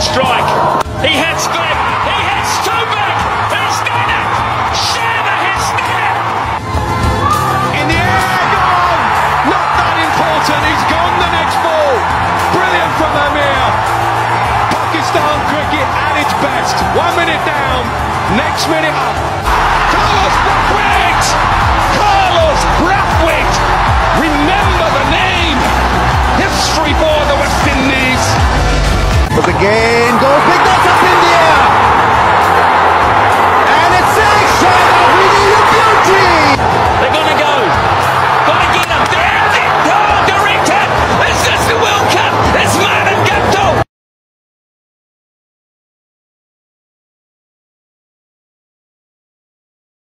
on strike. He hits Glenn. He hits Tupac. He's done it. Sharma has done it. In the air, gone. Not that important. He's gone the next ball. Brilliant from Amir. Pakistan cricket at its best. One minute down, next minute up. Name!